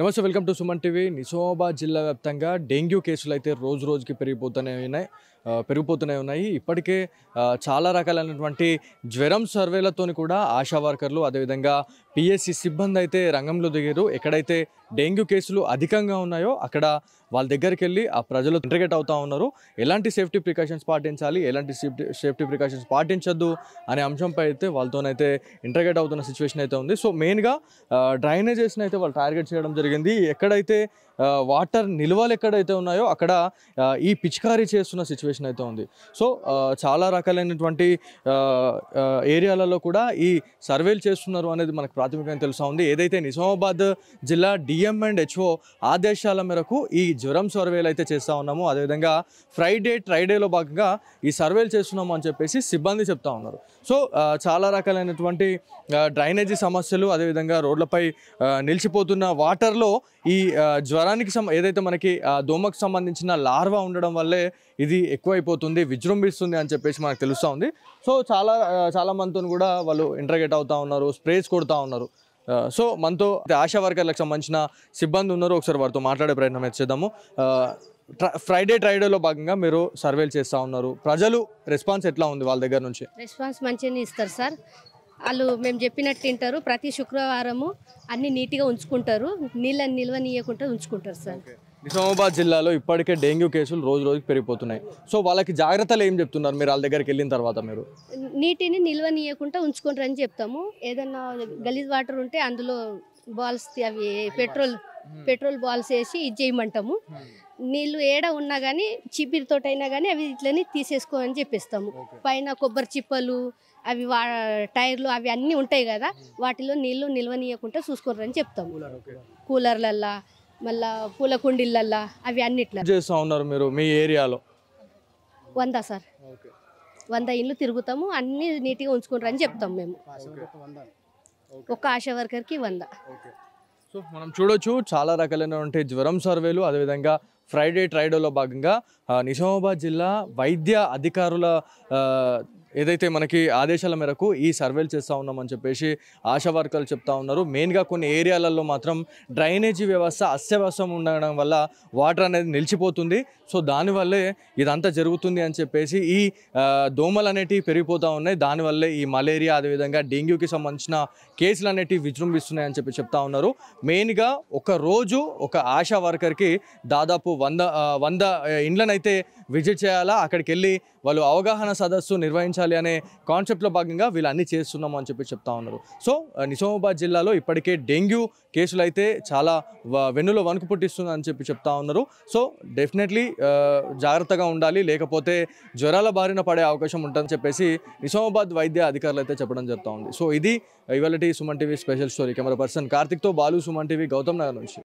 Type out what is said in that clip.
నమస్తే welcome to Suman TV. Nizamabad జిల్లా వ్యాప్తంగా డెంగ్యూ కేసులు అయితే రోజు రోజుకి పెరిగిపోతూనే ఉన్నాయి. పెరిగిపోతూనే ఉన్నాయి. ఇప్పటికే చాలా రకాలైనటువంటి జ్వరం సర్వేలతోని కూడా ఆశా వర్కర్లు అదేవిధంగా పిఎస్సి సిబ్బంది అయితే రంగంలో దిగారు. ఎక్కడైతే డెంగ్యూ కేసులు అధికంగా ఉన్నాయో అక్కడ వాళ్ళ దగ్గరికి వెళ్ళి ఆ ప్రజలు ఇంటర్గేట్ అవుతూ ఉన్నారు. ఎలాంటి సేఫ్టీ ప్రికాషన్స్ పాటించాలి? ఎలాంటి సేఫ్టీ సేఫ్టీ ప్రికాషన్స్ పాటించద్దు అనే అంశంపై అయితే వాళ్ళతోనైతే ఇంటర్గేట్ అవుతున్న సిచ్యువేషన్ అయితే ఉంది. సో మెయిన్గా డ్రైనేజెస్ని అయితే వాళ్ళు టార్గెట్ చేయడం జరిగింది. ఎక్కడైతే వాటర్ నిల్వలు ఎక్కడైతే ఉన్నాయో అక్కడ ఈ పిచికారీ చేస్తున్న సిచ్యువేషన్ అయితే ఉంది. సో చాలా రకాలైనటువంటి ఏరియాలలో కూడా ఈ సర్వేలు చేస్తున్నారు అనేది మనకు ప్రాథమికంగా తెలుసా ఉంది. ఏదైతే నిజామాబాద్ జిల్లా డిఎం అండ్ హెచ్ఓ ఆదేశాల మేరకు ఈ జ్వరం సర్వేలు అయితే చేస్తూ ఉన్నాము. అదేవిధంగా ఫ్రైడే ట్రైడేలో భాగంగా ఈ సర్వేలు చేస్తున్నాము అని చెప్పేసి సిబ్బంది చెప్తా ఉన్నారు. సో చాలా రకాలైనటువంటి డ్రైనేజీ సమస్యలు అదేవిధంగా రోడ్లపై నిలిచిపోతున్న వాటర్లో ఈ జ్వరానికి సం ఏదైతే మనకి దోమకు సంబంధించిన లార్వా ఉండడం వల్లే ఇది ఎక్కువైపోతుంది విజృంభిస్తుంది అని చెప్పేసి మనకు తెలుస్తూ ఉంది సో చాలా చాలా మందితో కూడా వాళ్ళు ఇంటర్గేట్ అవుతా ఉన్నారు స్ప్రేస్ కొడుతూ ఉన్నారు. సో మనతో ఆశా వర్కర్లకు సంబంధించిన సిబ్బంది ఉన్నారు ఒకసారి వారితో మాట్లాడే ప్రయత్నం చేద్దాము. ఫ్రైడే ట్రైడేలో భాగంగా మీరు సర్వేలు చేస్తూ ఉన్నారు. ప్రజలు రెస్పాన్స్ ఎట్లా ఉంది వాళ్ళ దగ్గర నుంచి? రెస్పాన్స్ మంచిగానే ఇస్తారు సార్. వాళ్ళు మేము చెప్పినట్టు తింటారు. ప్రతి శుక్రవారము అన్ని నీట్గా ఉంచుకుంటారు. నీళ్ళని నిల్వనీయకుండా ఉంచుకుంటారు సార్. నిజామాబాద్ జిల్లాలో ఇప్పటికే డెంగ్యూ కేసులు రోజు రోజుకి పెరిగిపోతున్నాయి. సో వాళ్ళకి జాగ్రత్తలు ఏం చెప్తున్నారు? మీరు వాళ్ళ దగ్గరికి వెళ్ళిన తర్వాత మీరు? నీటిని నిల్వనీయకుండా ఉంచుకుంటారు అని చెప్తాము. ఏదన్నా గలీజ్ వాటర్ ఉంటే అందులో బాల్స్ అవి పెట్రోల్ పెట్రోల్ బాల్స్ వేసి ఇది చేయమంటాము. నీళ్ళు ఏడ ఉన్నా కానీ చీపిరితోటైనా కానీ అవి ఇట్లని తీసేసుకో అని చెప్పిస్తాము పైన కొబ్బరి చిప్పలు అవి వా టైర్లు అవి అన్నీ ఉంటాయి కదా వాటిలో నీళ్ళు నిల్వనీయకుండా చూసుకోరు అని చెప్తాము. కూలర్లల్లా మళ్ళా పూల కుండీలల్లా అవి అన్నిట్లా. చేస్తూ ఉన్నారు మీరు మీ ఏరియాలో. వంద సార్. వంద ఇల్లు తిరుగుతాము అన్ని నీట్గా ఉంచుకుంటారు అని చెప్తాం మేము. ఒక ఆశా వర్కర్కి వంద. సో మనం చూడొచ్చు చాలా రకాలైనటువంటి జ్వరం సర్వేలు అదేవిధంగా ఫ్రైడే ట్రైడేలో భాగంగా నిజామాబాద్ జిల్లా వైద్య అధికారుల ఏదైతే మనకి ఆదేశాల మేరకు ఈ సర్వేలు చేస్తూ ఉన్నామని చెప్పేసి ఆశా వర్కర్లు చెప్తా ఉన్నారు. మెయిన్గా కొన్ని ఏరియాలలో మాత్రం డ్రైనేజీ వ్యవస్థ అస్తవ్యవస్థం ఉండడం వల్ల వాటర్ అనేది నిలిచిపోతుంది. సో దానివల్లే ఇదంతా జరుగుతుంది అని చెప్పేసి ఈ దోమలు అనేటివి పెరిగిపోతూ ఉన్నాయి. దానివల్లే ఈ మలేరియా అదేవిధంగా డెంగ్యూకి సంబంధించిన కేసులు అనేటివి విజృంభిస్తున్నాయి అని చెప్పి చెప్తా ఉన్నారు. మెయిన్గా ఒక రోజు ఒక ఆశా వర్కర్కి దాదాపు వంద వంద ఇండ్లనైతే విజిట్ చేయాలా? అక్కడికి వెళ్ళి వాళ్ళు అవగాహన సదస్సు నిర్వహించాలి అనే కాన్సెప్ట్లో భాగంగా వీళ్ళు అన్ని చేస్తున్నాము అని చెప్పి చెప్తా ఉన్నారు. సో నిజామాబాద్ జిల్లాలో ఇప్పటికే డెంగ్యూ కేసులు అయితే చాలా వ- వెన్నులో వణుకు పుట్టిస్తుంది అని చెప్పి చెప్తా ఉన్నారు. సో డెఫినెట్లీ జాగ్రత్తగా ఉండాలి. లేకపోతే జ్వరాల బారిన పడే అవకాశం ఉంటుందని చెప్పేసి నిజామాబాద్ వైద్య అధికారులు అయితే చెప్పడం జరుగుతూ ఉంది. సో ఇది ఇవాళ Suman TV special story. Camera person కార్తిక్తో Balu Suman TV Gautam Nagar నుంచి.